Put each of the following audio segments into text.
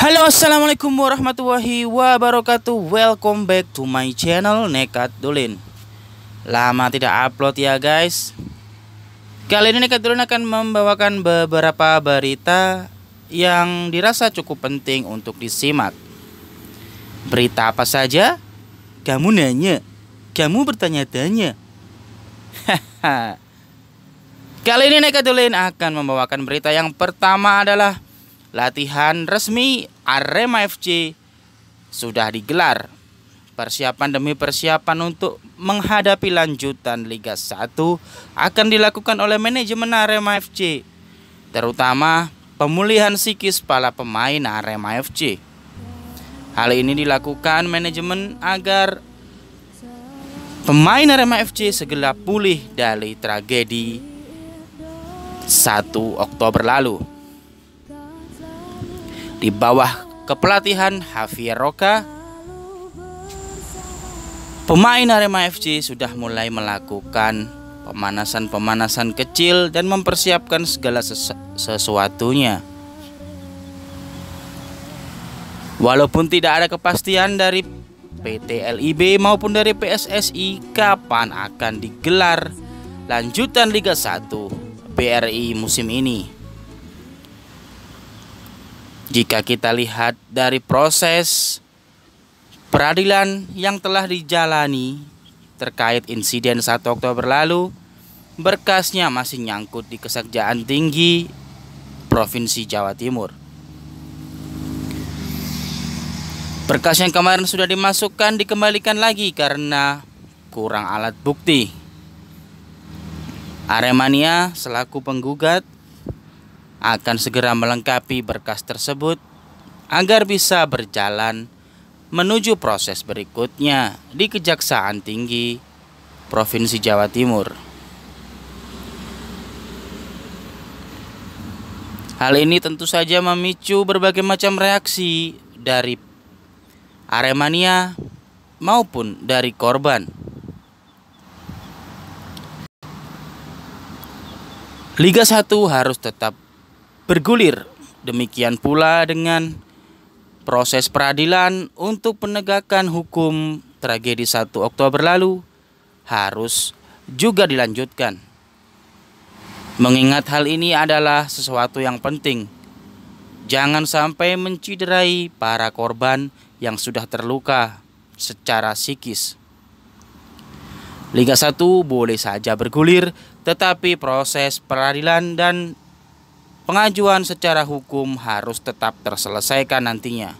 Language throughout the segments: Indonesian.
Halo assalamualaikum warahmatullahi wabarakatuh. Welcome back to my channel Nekat Dulin Lama tidak upload ya guys. Kali ini Nekat Dulin akan membawakan beberapa berita Yang dirasa cukup penting untuk disimak. Berita apa saja? Kamu nanya. Kamu bertanya-tanya. Kali ini Nekat Dulin akan membawakan berita yang pertama adalah Latihan resmi Arema FC sudah digelar. Persiapan demi persiapan untuk menghadapi lanjutan Liga 1 akan dilakukan oleh manajemen Arema FC, terutama pemulihan psikis para pemain Arema FC. Hal ini dilakukan manajemen agar pemain Arema FC segera pulih dari tragedi 1 Oktober lalu di bawah kepelatihan Javier Roca pemain Arema FC sudah mulai melakukan pemanasan-pemanasan kecil dan mempersiapkan segala sesu sesuatunya Walaupun tidak ada kepastian dari PT LIB maupun dari PSSI kapan akan digelar lanjutan Liga 1 BRI musim ini. Jika kita lihat dari proses peradilan yang telah dijalani terkait insiden 1 Oktober lalu, berkasnya masih nyangkut di Kesekjaan Tinggi Provinsi Jawa Timur. Berkas yang kemarin sudah dimasukkan dikembalikan lagi karena kurang alat bukti. Aremania selaku penggugat akan segera melengkapi berkas tersebut agar bisa berjalan menuju proses berikutnya di Kejaksaan Tinggi Provinsi Jawa Timur. Hal ini tentu saja memicu berbagai macam reaksi dari Aremania maupun dari korban. Liga 1 harus tetap bergulir. Demikian pula dengan proses peradilan untuk penegakan hukum tragedi 1 Oktober lalu harus juga dilanjutkan. Mengingat hal ini adalah sesuatu yang penting. Jangan sampai menciderai para korban yang sudah terluka secara psikis. Liga 1 boleh saja bergulir, tetapi proses peradilan dan pengajuan secara hukum harus tetap terselesaikan nantinya.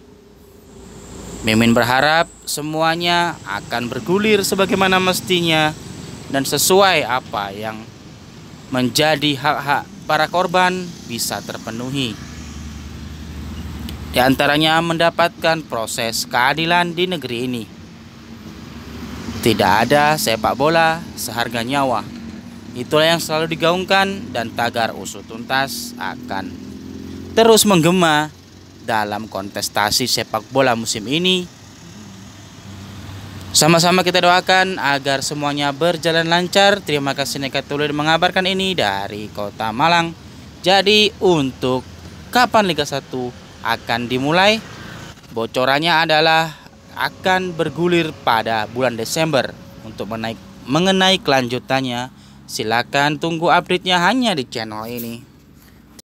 Mimin berharap semuanya akan bergulir sebagaimana mestinya dan sesuai apa yang menjadi hak-hak para korban bisa terpenuhi. Di antaranya mendapatkan proses keadilan di negeri ini. Tidak ada sepak bola seharga nyawa. Itulah yang selalu digaungkan dan tagar usut tuntas akan terus menggema dalam kontestasi sepak bola musim ini. Sama-sama kita doakan agar semuanya berjalan lancar. Terima kasih Nekat mengabarkan ini dari Kota Malang. Jadi untuk kapan Liga 1 akan dimulai? Bocorannya adalah akan bergulir pada bulan Desember untuk menaik mengenai kelanjutannya Silakan tunggu update-nya hanya di channel ini.